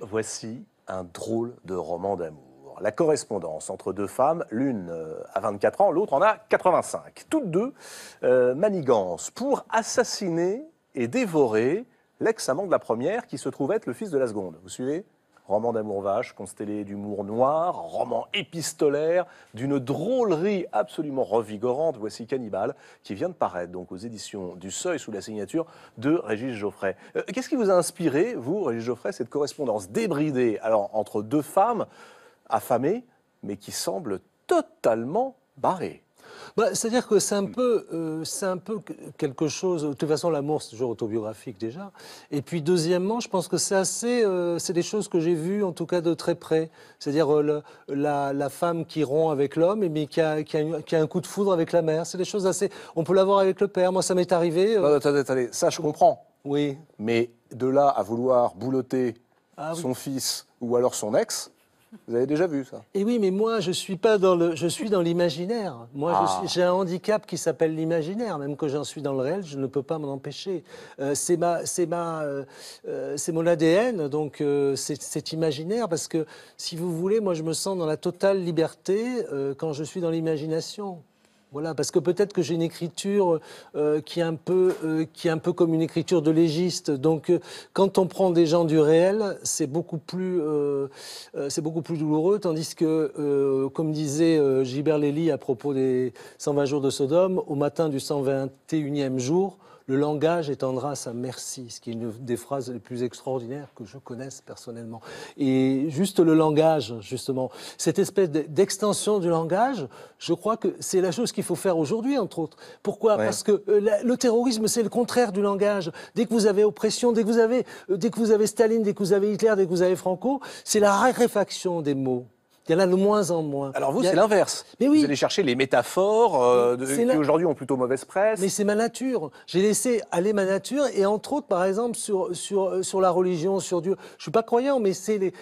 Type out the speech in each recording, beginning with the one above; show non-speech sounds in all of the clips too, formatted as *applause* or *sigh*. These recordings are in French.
Voici un drôle de roman d'amour. La correspondance entre deux femmes, l'une euh, a 24 ans, l'autre en a 85. Toutes deux euh, pour assassiner et dévorer l'ex-amant de la première qui se trouve être le fils de la seconde. Vous suivez? Roman d'amour vache, constellé d'humour noir, roman épistolaire, d'une drôlerie absolument revigorante. Voici Cannibal, qui vient de paraître donc aux éditions du Seuil sous la signature de Régis Geoffrey. Euh, Qu'est-ce qui vous a inspiré, vous, Régis Geoffrey, cette correspondance débridée entre deux femmes affamées, mais qui semblent totalement barrées? Bah, C'est-à-dire que c'est un, peu, euh, c'est un peu quelque chose. De toute façon, l'amour, c'est toujours autobiographique déjà. Et puis, deuxièmement, je pense que c'est assez. euh, c'est des choses que j'ai vues, en tout cas, de très près. C'est-à-dire euh, le- la, la femme qui rompt avec l'homme, mais qui a, qui, a, une- qui a un coup de foudre avec la mère. C'est des choses assez. On peut l'avoir avec le père. Moi, ça m'est arrivé. Non, attendez, attendez, ça je comprends. oui. Mais de là à vouloir boulotter Ah oui. son fils ou alors son ex, vous avez déjà vu ça Et oui, mais moi, je suis pas dans le, je suis dans l'imaginaire. Moi, Ah. j'ai un handicap qui s'appelle l'imaginaire. Même que j'en suis dans le réel, je ne peux pas m'en empêcher. Euh, c'est ma, c'est ma, euh, euh, c'est mon ADN. Donc, euh, c'est imaginaire parce que, si vous voulez, moi, je me sens dans la totale liberté quand je suis dans l'imagination. Voilà, parce que peut-être que j'ai une écriture euh, qui, est un peu, euh, qui est un peu comme une écriture de légiste. Donc, euh, quand on prend des gens du réel, c'est beaucoup plus, c'est beaucoup plus douloureux. Tandis que, comme disait Gilbert Lély à propos des 120 jours de Sodome, au matin du 121e jour, le langage étendra sa merci, ce qui est une des phrases les plus extraordinaires que je connaisse personnellement. Et juste le langage, justement, cette espèce de- d'extension du langage, je crois que c'est la chose qu'il faut faire aujourd'hui, entre autres. Pourquoi? Ouais. Parce que euh, la- le terrorisme, c'est le contraire du langage. Dès que vous avez oppression, dès que vous avez, euh, dès que vous avez Staline, dès que vous avez Hitler, dès que vous avez Franco, c'est la raréfaction des mots. Il y en a de moins en moins. Alors vous, a- c'est l'inverse. Mais oui. Vous allez chercher les métaphores euh, de- C'est qui la- aujourd'hui ont plutôt mauvaise presse. Mais c'est ma nature. J'ai laissé aller ma nature et entre autres, par exemple, sur, sur, euh, sur la religion, sur Dieu. Je suis pas croyant, mais c'est les-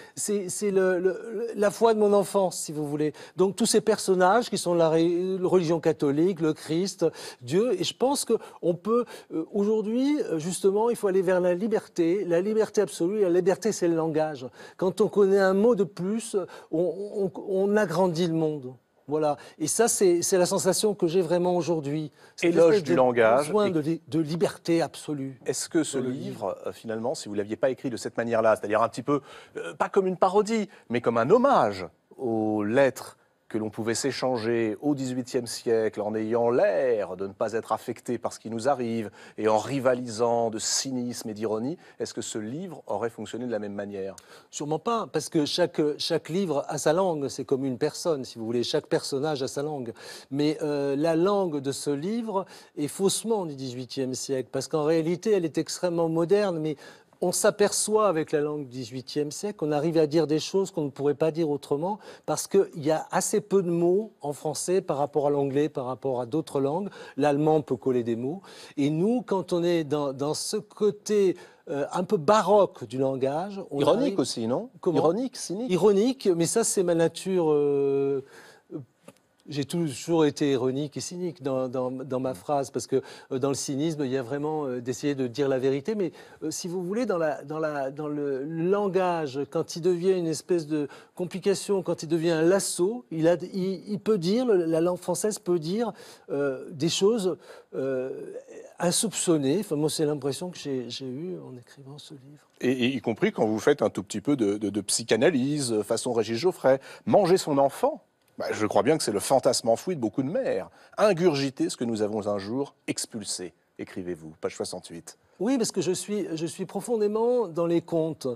le, le- la foi de mon enfance, si vous voulez. Donc tous ces personnages qui sont la, ré- la religion catholique, le Christ, Dieu. Et je pense que on peut euh, aujourd'hui, justement, il faut aller vers la liberté, la liberté absolue. La liberté, c'est le langage. Quand on connaît un mot de plus, on, on, on agrandit le monde. Voilà. Et ça, c'est la sensation que j'ai vraiment aujourd'hui. Éloge du langage besoin de, li- de liberté absolue. Est-ce que ce livre, euh, finalement, si vous ne l'aviez pas écrit de cette manière-là, c'est-à-dire un petit peu, euh, pas comme une parodie, mais comme un hommage aux lettres que l'on pouvait s'échanger au XVIIIe siècle en ayant l'air de ne pas être affecté par ce qui nous arrive et en rivalisant de cynisme et d'ironie, est-ce que ce livre aurait fonctionné de la même manière? Sûrement pas, parce que chaque, chaque livre a sa langue, c'est comme une personne, si vous voulez, chaque personnage a sa langue. Mais euh, la langue de ce livre est faussement du XVIIIe siècle, parce qu'en réalité, elle est extrêmement moderne, mais on s'aperçoit avec la langue du XVIIIe siècle qu'on arrive à dire des choses qu'on ne pourrait pas dire autrement, parce qu'il y a assez peu de mots en français par rapport à l'anglais, par rapport à d'autres langues. L'allemand peut coller des mots. Et nous, quand on est dans, dans ce côté euh, un peu baroque du langage... on Ironique arrive- aussi, non? Comment? Ironique, cynique Ironique, mais ça, c'est ma nature. euh, euh, j'ai toujours été ironique et cynique dans, ma phrase, parce que euh, dans le cynisme, il y a vraiment euh, d'essayer de dire la vérité. Mais euh, si vous voulez, dans, le langage, quand il devient une espèce de complication, quand il devient un lasso, il, peut dire, la langue française peut dire des choses insoupçonnées. Enfin, moi, c'est l'impression que j'ai eue en écrivant ce livre. Et, y compris quand vous faites un tout petit peu de, psychanalyse, façon Régis Geoffrey. Manger son enfant, bah, je crois bien que c'est le fantasme enfoui de beaucoup de mères. Ingurgiter ce que nous avons un jour expulsé, écrivez-vous, page 68. Oui, parce que je suis, je suis profondément dans les contes.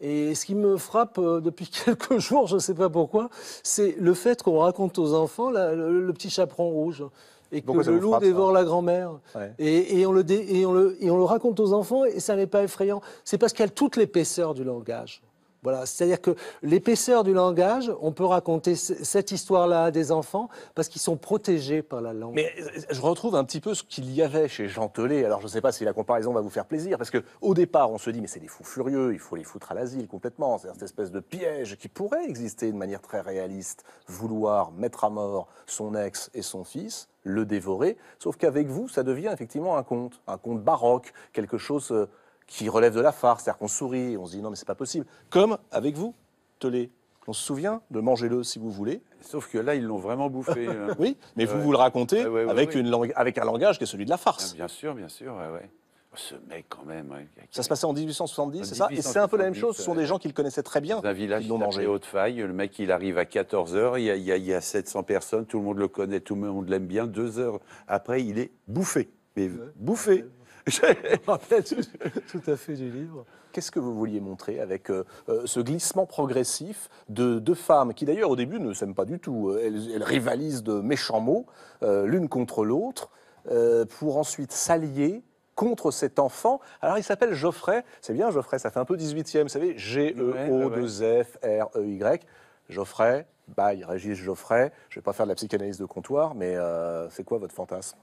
Et ce qui me frappe euh, depuis *laughs* quelques jours, je ne sais pas pourquoi, c'est le fait qu'on raconte aux enfants la- le, le petit chaperon rouge. Et que Pourquoi le loup frappe, dévore la grand-mère. Ouais. Et, et on le dé- et, on le, et on le raconte aux enfants et ça n'est pas effrayant. C'est parce qu'il y a toute l'épaisseur du langage. Voilà, c'est-à-dire que l'épaisseur du langage, on peut raconter cette histoire-là à des enfants parce qu'ils sont protégés par la langue. Mais euh, je retrouve un petit peu ce qu'il y avait chez Jean. Alors je ne sais pas si la comparaison va vous faire plaisir, parce qu'au départ, on se dit, mais c'est des fous furieux, il faut les foutre à l'asile complètement. C'est cette espèce de piège qui pourrait exister de manière très réaliste, vouloir mettre à mort son ex et son fils, le dévorer. Sauf qu'avec vous, ça devient effectivement un conte, un conte baroque, quelque chose euh, qui relève de la farce, c'est-à-dire qu'on sourit, on se dit non mais c'est pas possible. Comme avec vous, Telé. On se souvient de Mangez-le si vous voulez. Sauf que là, ils l'ont vraiment bouffé. hein. *laughs* Oui, mais vous Ouais. vous le racontez Ouais, ouais, ouais, avec, ouais. Une langue, avec un langage qui est celui de la farce. Bien sûr, bien sûr, ouais, ouais. Oh, Ce mec, quand même. Ça se passait en 1870, En c'est ça? Et c'est un peu la même 1870, chose, ce sont des gens qui le connaissaient très bien, Dans un village qui mangé. s'appelait Haute-Faille, le mec il arrive à 14h, il y, a, il y a- il y a 700 personnes, tout le monde le connaît, tout le monde l'aime bien. Deux heures après, il est bouffé. Mais bouffé *laughs* rappelle tout, tout à fait du livre. Qu'est-ce que vous vouliez montrer avec euh, euh, ce glissement progressif de deux femmes qui d'ailleurs au début ne s'aiment pas du tout, Euh, elles, elles rivalisent de méchants mots euh, l'une contre l'autre euh, pour ensuite s'allier contre cet enfant. Alors il s'appelle Geoffrey, c'est bien Geoffrey, ça fait un peu 18e, vous savez, G-E-O-2-F-R-E-Y. Geoffrey, bye, Régis Geoffrey, je ne vais pas faire de la psychanalyse de comptoir, mais euh, c'est quoi votre fantasme?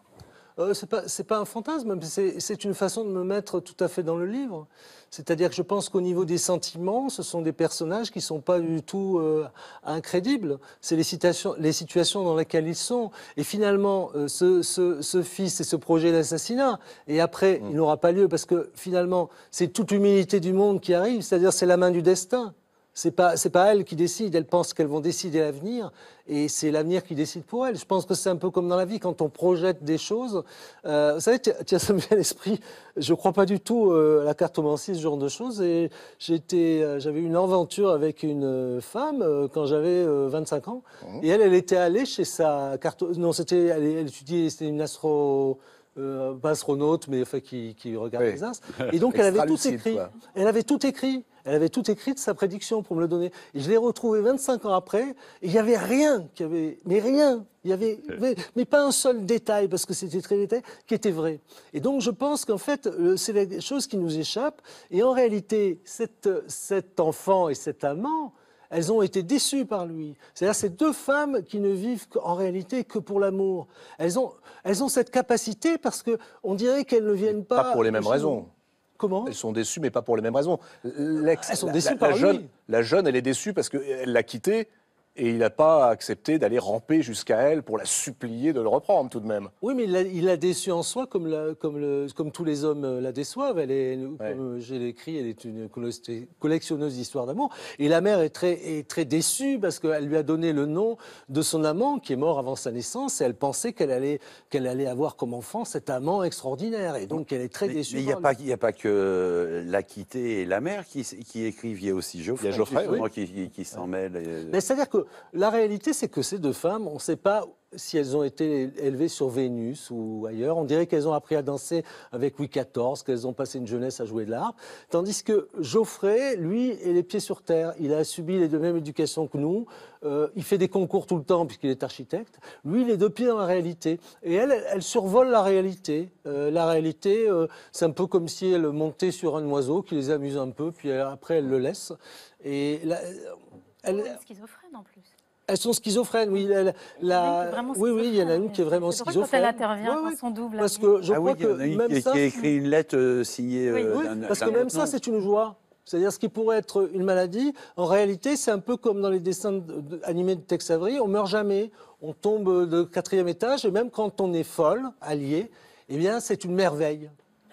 Euh, c'est pas c'est pas un fantasme, mais c'est une façon de me mettre tout à fait dans le livre. C'est-à-dire que je pense qu'au niveau des sentiments, ce sont des personnages qui sont pas du tout euh, incrédibles. C'est les situations les situations dans lesquelles ils sont. Et finalement, euh, ce, ce, ce fils et ce projet d'assassinat, et après, il n'aura pas lieu parce que finalement, c'est toute l'humilité du monde qui arrive. C'est-à-dire, c'est la main du destin. C'est pas c'est pas elles qui décident. Elles pensent qu'elles vont décider l'avenir, et c'est l'avenir qui décide pour elles. Je pense que c'est un peu comme dans la vie quand on projette des choses. Euh, vous savez, tiens, ça me vient à l'esprit. Je crois pas du tout euh, à la cartomancie, ce genre de choses. Et j'étais, euh, j'avais une aventure avec une femme euh, quand j'avais euh, 25 ans, et elle, elle était allée chez sa carto. Non, c'était elle, elle étudiait, c'était une astro. Euh, pas astronaute, mais enfin, qui, qui regarde Oui. les astres. Et donc, *laughs* elle avait tout écrit. quoi. Elle avait tout écrit. Elle avait tout écrit de sa prédiction pour me le donner. Et je l'ai retrouvé 25 ans après. Et il n'y avait rien qui avait, mais rien. Il y avait, mais, mais pas un seul détail parce que c'était très détaillé qui était vrai. Et donc je pense qu'en fait, euh, c'est des choses qui nous échappent. Et en réalité, cette, cet enfant et cet amant. Elles ont été déçues par lui. C'est-à-dire ces deux femmes qui ne vivent en réalité que pour l'amour. Elles ont, elles ont cette capacité parce que on dirait qu'elles ne viennent pas. Pas pour les mêmes raisons. Comment? Elles sont déçues, mais pas pour les mêmes raisons. L'ex- Elles sont déçues la, par la lui. jeune, la jeune, elle est déçue parce qu'elle l'a quitté et il n'a pas accepté d'aller ramper jusqu'à elle pour la supplier de le reprendre tout de même. Oui, mais il l'a- il l'a déçue en soi, comme, la- comme, le- comme tous les hommes euh, la déçoivent. Elle est, comme j'ai écrit, elle est une colle- collectionneuse d'histoires d'amour. Et la mère est très, est très déçue parce qu'elle lui a donné le nom de son amant qui est mort avant sa naissance et elle pensait qu'elle allait, qu'elle allait avoir comme enfant cet amant extraordinaire. Et donc elle est très Mais déçue. mais il n'y a, a pas que la quittée et la mère qui, qui écrivent, il y a aussi Geoffrey, Il y a Geoffrey, oui. qui, qui- qui s'en mêle. et- Mais c'est-à-dire que la réalité, c'est que ces deux femmes, on ne sait pas si elles ont été élevées sur Vénus ou ailleurs. On dirait qu'elles ont appris à danser avec Louis XIV, qu'elles ont passé une jeunesse à jouer de l'harpe. Tandis que Geoffrey, lui, est les pieds sur terre. Il a subi les mêmes éducations que nous. Euh, il fait des concours tout le temps puisqu'il est architecte. Lui, il est deux pieds dans la réalité. Et elle, elle, survole la réalité. Euh, la réalité, euh, c'est un peu comme si elle montait sur un oiseau qui les amuse un peu, puis après elle le laisse. Et la- elle, Elle est schizophrène en plus. elles sont schizophrènes, oui. La- oui, oui, il y en a une qui est vraiment schizophrène. Quand elle intervient, Ouais, quand ouais. son double. Parce que je ah crois oui, il y en que a une même qui, ça, qui a écrit une lettre euh, signée Oui. euh, oui, parce que même ça, c'est une joie. C'est-à-dire ce qui pourrait être une maladie, en réalité, c'est un peu comme dans les dessins de- de- animés de Tex Avery, on meurt jamais, on tombe de quatrième étage, et même quand on est folle, allié, eh bien, c'est une merveille.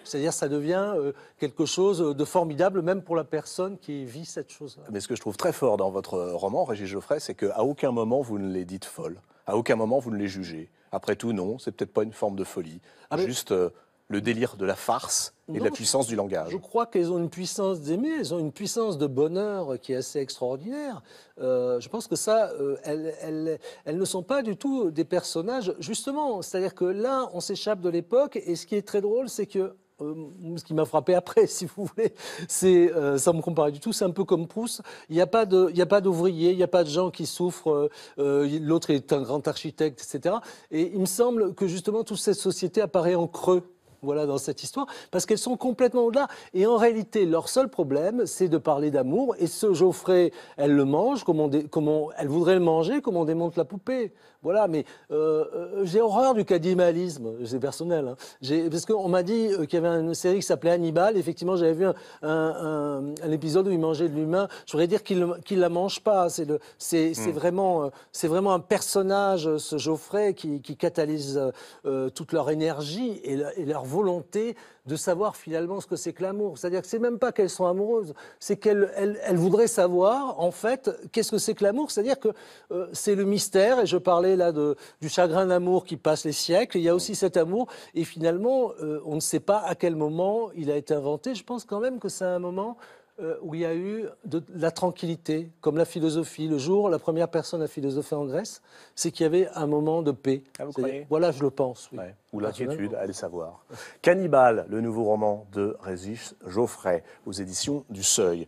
C'est-à-dire, ça devient euh, quelque chose de formidable, même pour la personne qui vit cette chose-là. Mais ce que je trouve très fort dans votre roman, Régis Geoffrey, c'est qu'à aucun moment vous ne les dites folles. À aucun moment vous ne les jugez. Après tout, non, c'est peut-être pas une forme de folie. Ah, mais- Juste euh, le délire de la farce et de la puissance du langage. Je crois qu'elles ont une puissance d'aimer, elles ont une puissance de bonheur qui est assez extraordinaire. Euh, je pense que ça, euh, elles, elles- elles ne sont pas du tout des personnages, justement. C'est-à-dire que là, on s'échappe de l'époque, et ce qui est très drôle, c'est que. Euh, ce qui m'a frappé après, *laughs* si vous voulez, c'est, euh, sans me comparer du tout, c'est un peu comme Proust. Il n'y a pas d'ouvriers, il n'y a pas de gens qui souffrent. euh, euh, L'autre est un grand architecte, etc. Et il me semble que justement toute cette société apparaît en creux voilà, dans cette histoire, parce qu'elles sont complètement au-delà. Et en réalité, leur seul problème, c'est de parler d'amour. Et ce Geoffrey, elle le mange, comme on, dé- comme on- elle voudrait le manger, comme on démonte la poupée. Voilà, mais euh, euh, j'ai horreur du cannibalisme, c'est personnel. hein. Parce qu'on m'a dit euh, qu'il y avait une série qui s'appelait Hannibal. Effectivement, j'avais vu un, un- un- un épisode où il mangeait de l'humain. Je voudrais dire qu'il ne la mange pas. C'est c'est vraiment, vraiment un personnage, ce Geoffrey, qui, qui catalyse euh, toute leur énergie et, et leur volonté de savoir finalement ce que c'est que l'amour. C'est-à-dire que c'est même pas qu'elles sont amoureuses, c'est qu'elles elles, voudraient savoir en fait qu'est-ce que c'est que l'amour. C'est-à-dire que euh, c'est le mystère. Et je parlais là de, du chagrin d'amour qui passe les siècles. Il y a aussi cet amour. Et finalement, euh, on ne sait pas à quel moment il a été inventé. Je pense quand même que c'est un moment euh, où il y a eu de, la tranquillité, comme la philosophie. Le jour, la première personne à philosopher en Grèce, c'est qu'il y avait un moment de paix. Ah, vous croyez? Voilà, je le pense. oui. Ouais. Ou l'inquiétude, allez savoir. Cannibal, le nouveau roman de Régis Geoffrey, aux éditions du Seuil.